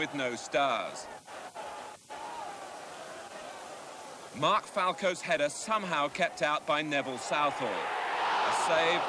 with no stars. Mark Falco's header somehow kept out by Neville Southall. A save